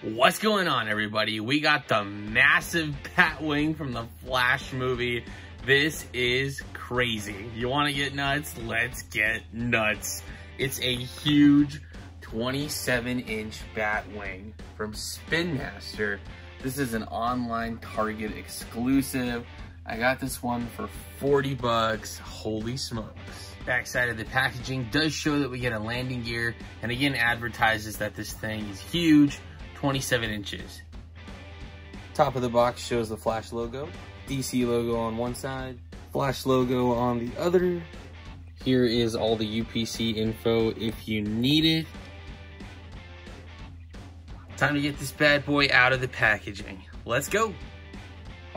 What's going on, everybody? We got the massive Batwing from the Flash movie. This is crazy. You want to get nuts? Let's get nuts. It's a huge 27-inch Batwing from Spin Master. This is an online Target exclusive. I got this one for 40 bucks. Holy smokes. Backside of the packaging does show that we get a landing gear and again advertises that this thing is huge 27 inches. Top of the box shows the Flash logo, DC logo on one side, Flash logo on the other. Here is all the UPC info if you need it. Time to get this bad boy out of the packaging. Let's go.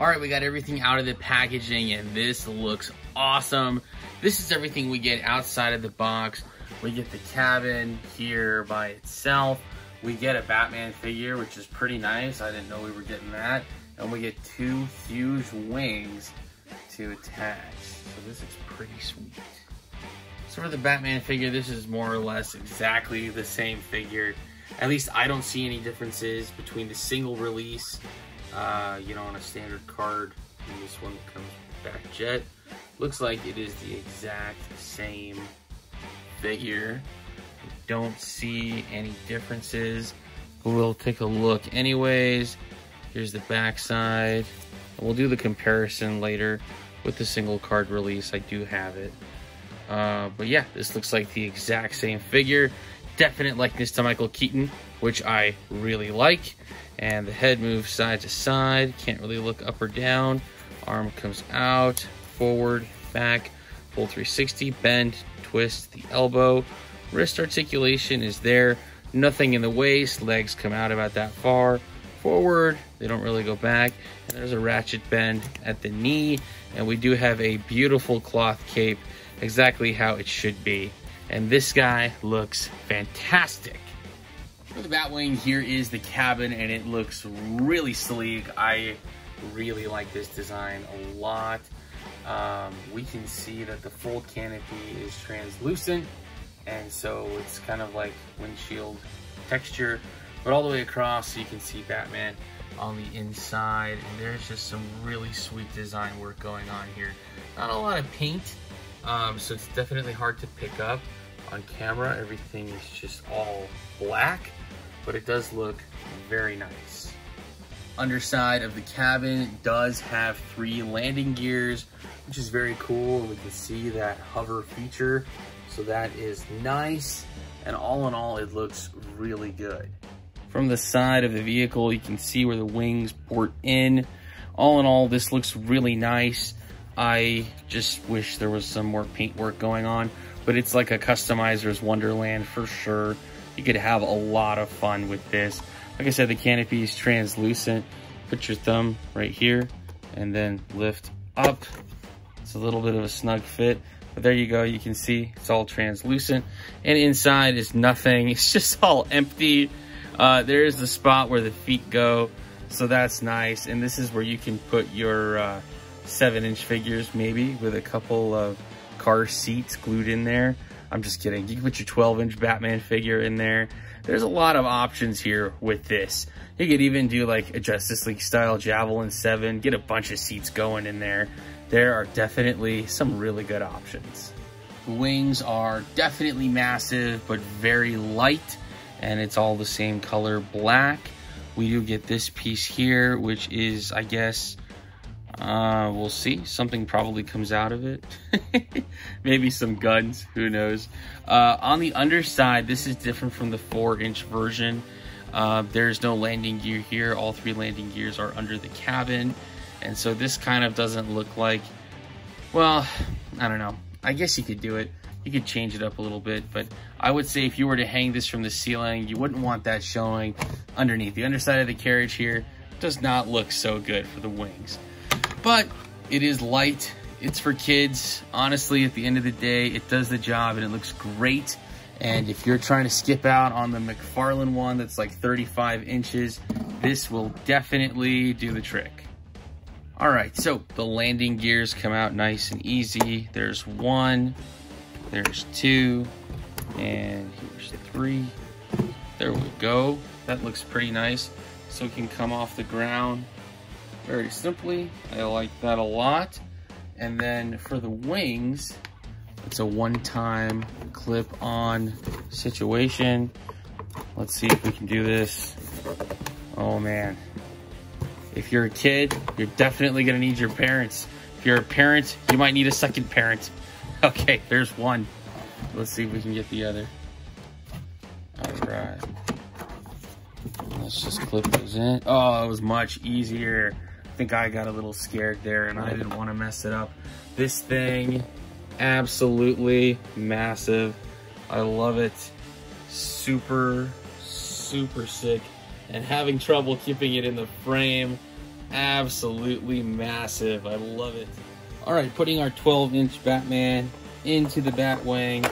All right, we got everything out of the packaging and this looks awesome. This is everything we get outside of the box. We get the cabin here by itself. We get a Batman figure, which is pretty nice. I didn't know we were getting that. And we get two huge wings to attach. So this is pretty sweet. So for the Batman figure, this is more or less exactly the same figure. At least I don't see any differences between the single release, uh, you know, on a standard card. And this one comes back jet. Looks like it is the exact same figure don't see any differences. We'll take a look anyways. Here's the back side. We'll do the comparison later with the single card release. I do have it. Uh, but yeah, this looks like the exact same figure. Definite likeness to Michael Keaton, which I really like. And the head moves side to side. Can't really look up or down. Arm comes out, forward, back, full 360, bend, twist the elbow. Wrist articulation is there. Nothing in the waist. Legs come out about that far. Forward, they don't really go back. And there's a ratchet bend at the knee. And we do have a beautiful cloth cape, exactly how it should be. And this guy looks fantastic. For the Batwing, here is the cabin, and it looks really sleek. I really like this design a lot. Um, we can see that the full canopy is translucent and so it's kind of like windshield texture but all the way across so you can see Batman on the inside. And there's just some really sweet design work going on here. Not a lot of paint um, so it's definitely hard to pick up on camera. Everything is just all black but it does look very nice. Underside of the cabin does have three landing gears which is very cool. We can see that hover feature so that is nice. And all in all, it looks really good. From the side of the vehicle, you can see where the wings port in. All in all, this looks really nice. I just wish there was some more paint work going on, but it's like a customizer's wonderland for sure. You could have a lot of fun with this. Like I said, the canopy is translucent. Put your thumb right here and then lift up. It's a little bit of a snug fit. But there you go, you can see it's all translucent. And inside is nothing, it's just all empty. Uh, there is the spot where the feet go, so that's nice. And this is where you can put your uh, seven inch figures maybe with a couple of car seats glued in there. I'm just kidding, you can put your 12 inch Batman figure in there. There's a lot of options here with this. You could even do like a Justice League style Javelin 7, get a bunch of seats going in there there are definitely some really good options. The wings are definitely massive, but very light, and it's all the same color black. We do get this piece here, which is, I guess, uh, we'll see. Something probably comes out of it. Maybe some guns, who knows. Uh, on the underside, this is different from the 4-inch version. Uh, there's no landing gear here. All three landing gears are under the cabin. And so this kind of doesn't look like, well, I don't know. I guess you could do it. You could change it up a little bit, but I would say if you were to hang this from the ceiling, you wouldn't want that showing underneath. The underside of the carriage here does not look so good for the wings. But it is light. It's for kids. Honestly, at the end of the day, it does the job and it looks great. And if you're trying to skip out on the McFarlane one that's like 35 inches, this will definitely do the trick. All right, so the landing gears come out nice and easy. There's one, there's two, and here's three. There we go. That looks pretty nice. So it can come off the ground very simply. I like that a lot. And then for the wings, it's a one-time clip-on situation. Let's see if we can do this. Oh man. If you're a kid, you're definitely gonna need your parents. If you're a parent, you might need a second parent. Okay, there's one. Let's see if we can get the other. All right. Let's just clip those in. Oh, it was much easier. I think I got a little scared there and I didn't want to mess it up. This thing, absolutely massive. I love it. Super, super sick. And having trouble keeping it in the frame, absolutely massive. I love it. All right, putting our 12 inch Batman into the Batwing.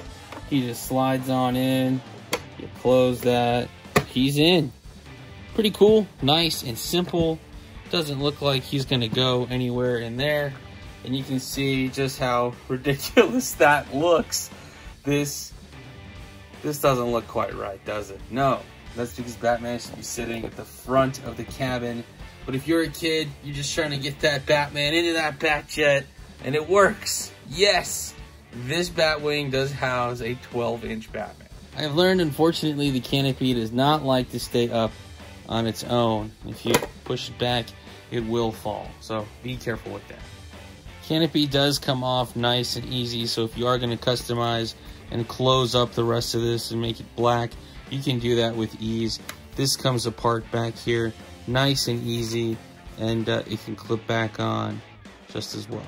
He just slides on in. You close that. He's in. Pretty cool, nice and simple. Doesn't look like he's gonna go anywhere in there. And you can see just how ridiculous that looks. This, this doesn't look quite right, does it? No, that's because Batman should be sitting at the front of the cabin. But if you're a kid, you're just trying to get that Batman into that Batjet, and it works. Yes, this Batwing does house a 12-inch Batman. I've learned, unfortunately, the canopy does not like to stay up on its own. If you push it back, it will fall. So be careful with that. Canopy does come off nice and easy, so if you are going to customize and close up the rest of this and make it black, you can do that with ease. This comes apart back here, nice and easy, and uh, it can clip back on just as well.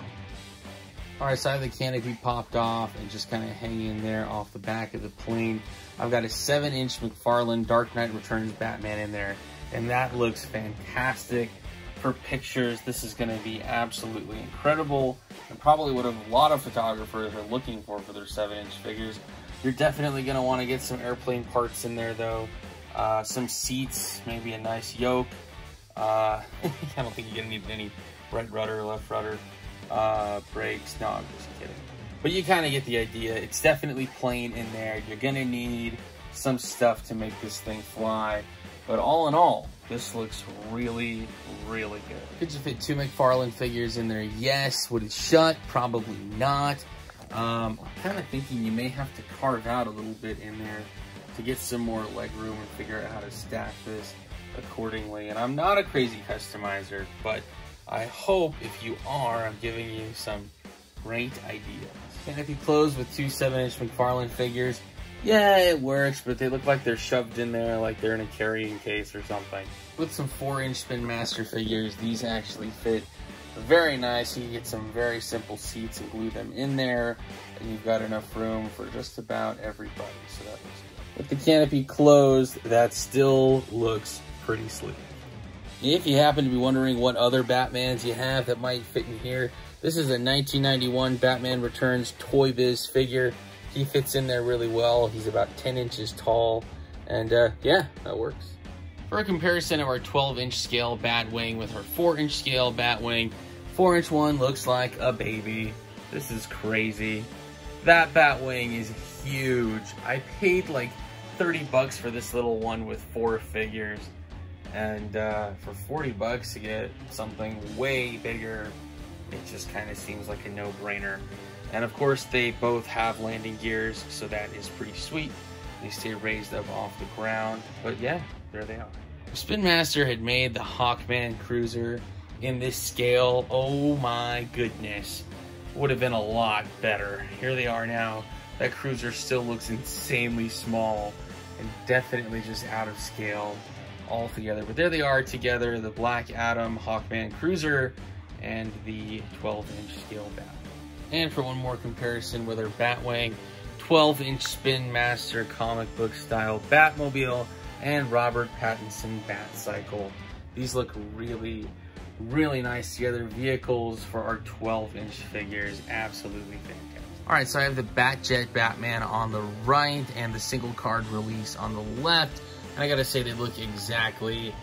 All right, side of the canopy popped off and just kind of hanging there off the back of the plane. I've got a seven inch McFarlane Dark Knight Returns Batman in there, and that looks fantastic for pictures. This is gonna be absolutely incredible and probably what a lot of photographers are looking for for their seven inch figures. You're definitely gonna wanna get some airplane parts in there though. Uh, some seats, maybe a nice yoke. Uh, I don't think you're gonna need any right rudder, left rudder uh, brakes. No, I'm just kidding. But you kind of get the idea. It's definitely plain in there. You're to need some stuff to make this thing fly. But all in all, this looks really, really good. Could you fit two McFarlane figures in there? Yes. Would it shut? Probably not. Um, I'm kind of thinking you may have to carve out a little bit in there to get some more leg room and figure out how to stack this accordingly. And I'm not a crazy customizer, but I hope if you are, I'm giving you some great ideas. And if you close with two 7-inch McFarlane figures, yeah, it works, but they look like they're shoved in there like they're in a carrying case or something. With some 4-inch Spin Master figures, these actually fit very nice. You get some very simple seats and glue them in there, and you've got enough room for just about everybody, so that looks good. With the canopy closed, that still looks pretty sleek. If you happen to be wondering what other Batmans you have that might fit in here, this is a 1991 Batman Returns Toy Biz figure. He fits in there really well. He's about 10 inches tall. And uh, yeah, that works. For a comparison of our 12 inch scale Batwing with our 4 inch scale Batwing, 4 inch one looks like a baby. This is crazy. That Batwing is huge. I paid like 30 bucks for this little one with four figures. And uh, for 40 bucks to get something way bigger, it just kind of seems like a no-brainer. And of course, they both have landing gears, so that is pretty sweet. They stay raised up off the ground. But yeah, there they are. Spin Master had made the Hawkman Cruiser in this scale. Oh my goodness. Would have been a lot better. Here they are now. That cruiser still looks insanely small and definitely just out of scale all together. But there they are together, the Black Adam Hawkman Cruiser and the 12-inch scale Bat. And for one more comparison with our Batwing, 12-inch Spin Master comic book style Batmobile and Robert Pattinson Batcycle. These look really, really nice together. Vehicles for our 12-inch figures. Absolutely fantastic. All right, so I have the Batjet Batman on the right and the single card release on the left. And I gotta say, they look exactly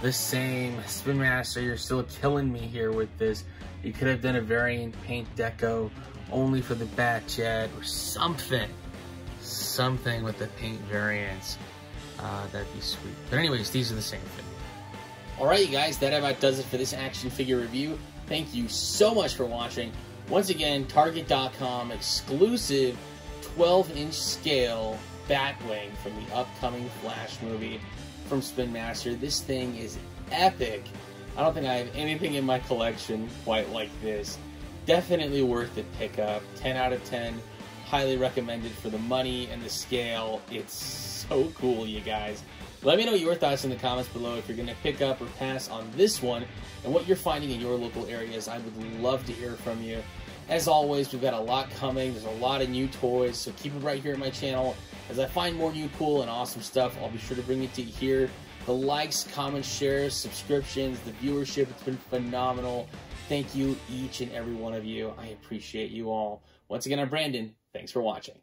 the same. Spin Master, you're still killing me here with this. You could have done a variant paint deco only for the Batjet or something. Something with the paint variants. uh, that'd be sweet. But anyways, these are the same thing. Alright, you guys, that about does it for this action figure review. Thank you so much for watching. Once again, Target.com exclusive 12 inch scale Batwing from the upcoming Flash movie from Spin Master. This thing is epic. I don't think I have anything in my collection quite like this. Definitely worth the pickup. 10 out of 10. Highly recommended for the money and the scale. It's so cool, you guys. Let me know your thoughts in the comments below if you're going to pick up or pass on this one and what you're finding in your local areas. I would love to hear from you. As always, we've got a lot coming. There's a lot of new toys, so keep it right here at my channel. As I find more new cool and awesome stuff, I'll be sure to bring it to you here. The likes, comments, shares, subscriptions, the viewership, it's been phenomenal. Thank you, each and every one of you. I appreciate you all. Once again, I'm Branden. Thanks for watching.